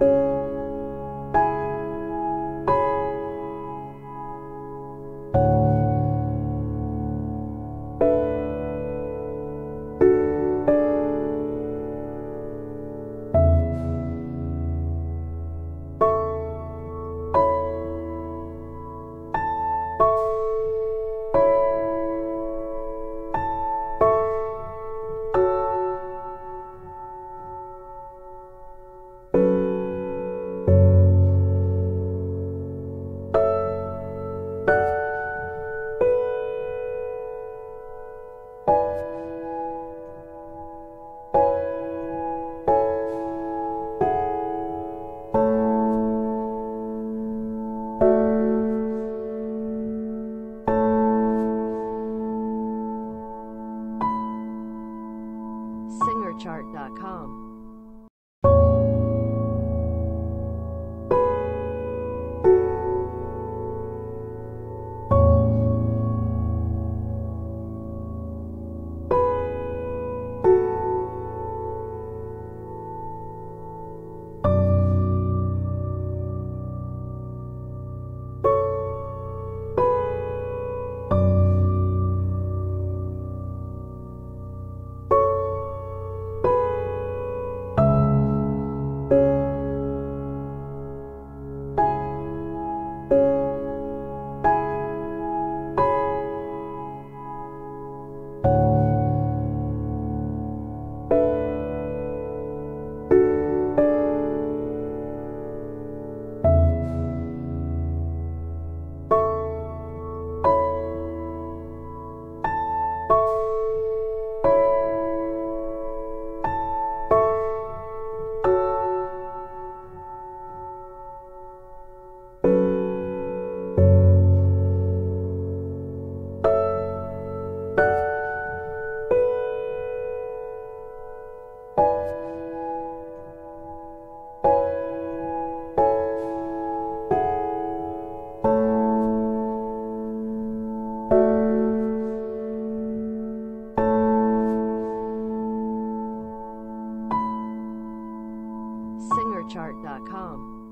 you SingerChart.com. SingerChart.com.